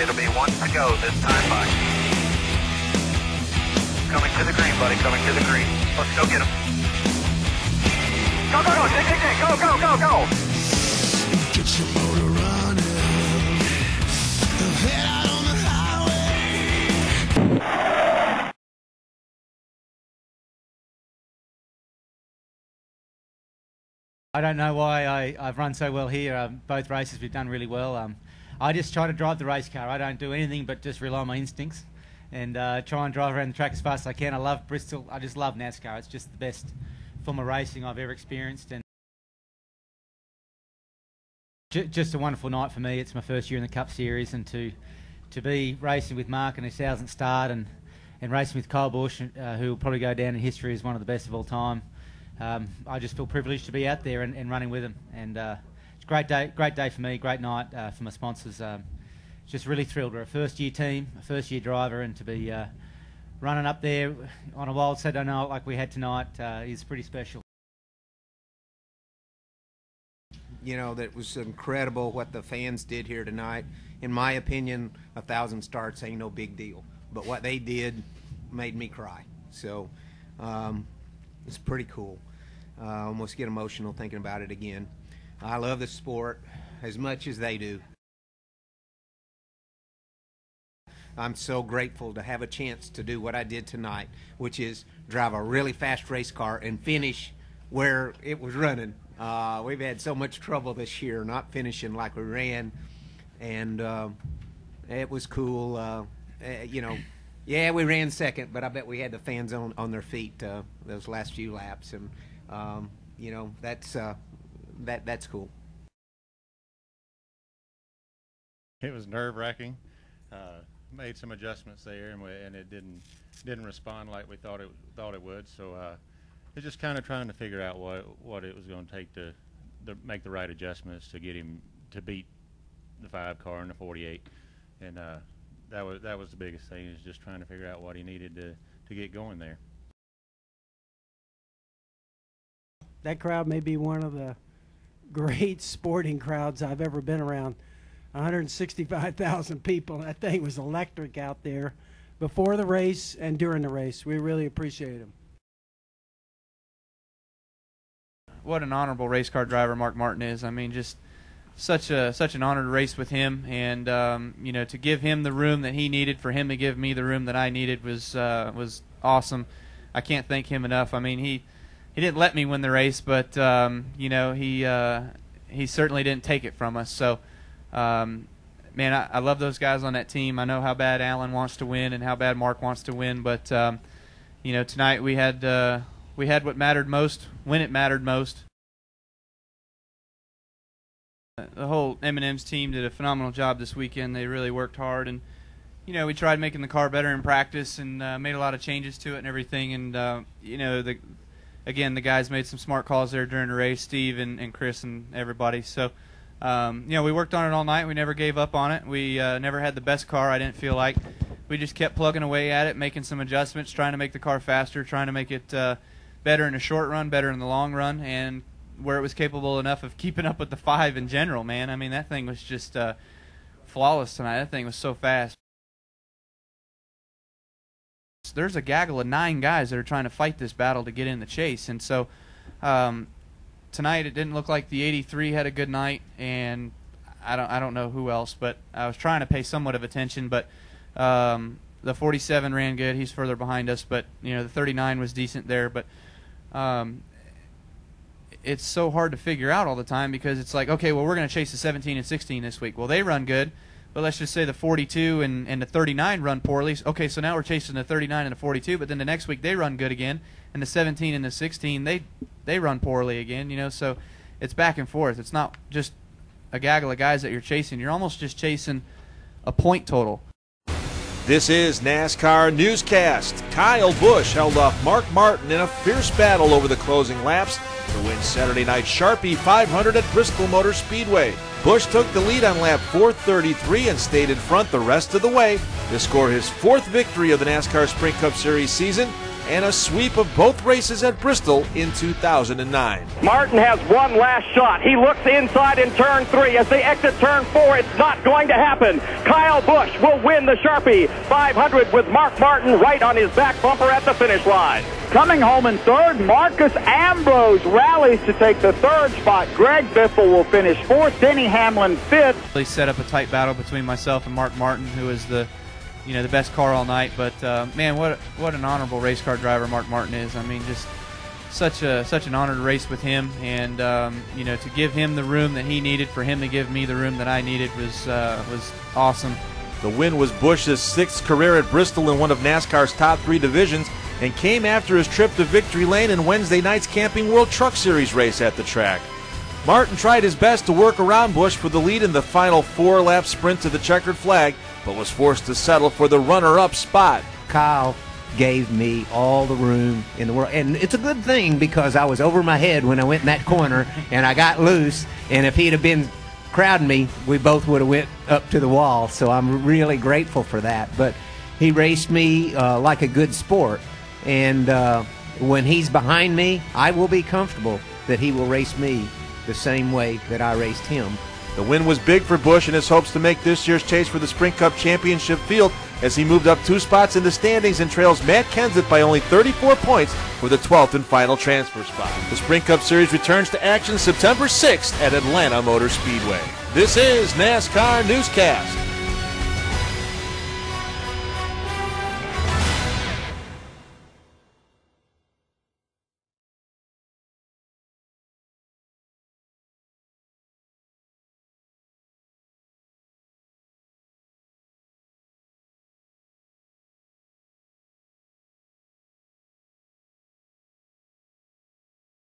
It'll be one to go this time by. Coming to the green, buddy. Coming to the green. Let's go get him. Go, go, go. Dig, dig, dig. Go, go, go, go. Get your motor running. Head out on the highway. I don't know why I, I've run so well here. Um, both races we've done really well. Um, I just try to drive the race car. I don't do anything but just rely on my instincts and uh, try and drive around the track as fast as I can. I love Bristol. I just love NASCAR. It's just the best form of racing I've ever experienced. And just a wonderful night for me. It's my first year in the Cup Series, and to to be racing with Mark in his thousandth start, and and racing with Kyle Busch, uh, who will probably go down in history as one of the best of all time. Um, I just feel privileged to be out there and, and running with him, and uh, great day, great day for me, great night uh, for my sponsors. Um, just really thrilled. We're a first year team, a first year driver, and to be uh, running up there on a wild Saturday night like we had tonight uh, is pretty special. you know that was incredible what the fans did here tonight. In my opinion, a thousand starts ain't no big deal, but what they did made me cry. So um, it's pretty cool. Uh, almost get emotional thinking about it again. I love the sport as much as they do. I'm so grateful to have a chance to do what I did tonight, which is drive a really fast race car and finish where it was running. Uh, we've had so much trouble this year not finishing like we ran, and uh, it was cool. Uh, uh, you know, yeah, we ran second, but I bet we had the fans on on their feet uh, those last few laps, and um, you know that's uh, that that's cool. It was nerve wracking. Uh, made some adjustments there, and, we, and it didn't didn't respond like we thought it thought it would. So uh, it's just kind of trying to figure out what what it was going to take to, to make the right adjustments to get him to beat the five car and the 48, and uh, that was that was the biggest thing is just trying to figure out what he needed to to get going there. that crowd may be one of the great sporting crowds I've ever been around. 165,000 people. That thing was electric out there before the race and during the race. We really appreciate them. what an honorable race car driver Mark Martin is. I mean, just such a such an honor to race with him, and um, you know, to give him the room that he needed, for him to give me the room that I needed was uh, was awesome. I can't thank him enough. I mean, he he didn't let me win the race, but um, you know, he uh, he certainly didn't take it from us. So. Um, Man, I, I love those guys on that team. I know how bad Alan wants to win and how bad Mark wants to win, but um, you know tonight we had uh, we had what mattered most when it mattered most. The whole M&M's team did a phenomenal job this weekend. They really worked hard, and you know we tried making the car better in practice and uh, made a lot of changes to it and everything. And uh, you know the again the guys made some smart calls there during the race, Steve and, and Chris and everybody. So. Um, you know, we worked on it all night. We never gave up on it. We uh, never had the best car. I didn't feel like we just kept plugging away at it, making some adjustments, trying to make the car faster, trying to make it uh, better in the short run, better in the long run, and where it was capable enough of keeping up with the five in general. Man, I mean that thing was just uh, flawless tonight. That thing was so fast. There's a gaggle of nine guys that are trying to fight this battle to get in the chase, and so um, tonight it didn't look like the 83 had a good night, and I don't I don't know who else, but I was trying to pay somewhat of attention, but. Um, the 47 ran good. He's further behind us, but you know the 39 was decent there. But um, it's so hard to figure out all the time because it's like, okay, well we're going to chase the 17 and 16 this week. Well, they run good, but let's just say the 42 and, and the 39 run poorly. Okay, so now we're chasing the 39 and the 42, but then the next week they run good again, and the 17 and the 16 they they run poorly again. You know, so it's back and forth. It's not just a gaggle of guys that you're chasing. You're almost just chasing a point total. This is NASCAR Newscast. Kyle Busch held off Mark Martin in a fierce battle over the closing laps to win Saturday night Sharpie 500 at Bristol Motor Speedway. Busch took the lead on lap 433 and stayed in front the rest of the way to score his fourth victory of the NASCAR Sprint Cup Series season and a sweep of both races at Bristol in 2009. Martin has one last shot. He looks inside in turn three. As they exit turn four, it's not going to happen. Kyle Busch will win the Sharpie 500 with Mark Martin right on his back bumper at the finish line. Coming home in third, Marcos Ambrose rallies to take the third spot. Greg Biffle will finish fourth. Denny Hamlin fifth. They set up a tight battle between myself and Mark Martin, who is the, you know, the best car all night. But uh, man, what what an honorable race car driver Mark Martin is. I mean, just such a such an honor to race with him, and um, you know, to give him the room that he needed, for him to give me the room that I needed was uh, was awesome. The win was Busch's sixth career at Bristol in one of NASCAR's top three divisions and came after his trip to Victory Lane in Wednesday night's Camping World Truck Series race at the track. Martin tried his best to work around Bush for the lead in the final four lap sprint to the checkered flag, but was forced to settle for the runner up spot. Kyle gave me all the room in the world. And it's a good thing because I was over my head when I went in that corner and I got loose. And if he'd have been crowding me, we both would have went up to the wall. So I'm really grateful for that. But he raced me uh, like a good sport. And uh, when he's behind me, I will be comfortable that he will race me the same way that I raced him. The win was big for Busch in his hopes to make this year's chase for the Sprint Cup championship field as he moved up two spots in the standings and trails Matt Kenseth by only 34 points for the 12th and final transfer spot. The Sprint Cup Series returns to action September 6th at Atlanta Motor Speedway. This is NASCAR Newscast.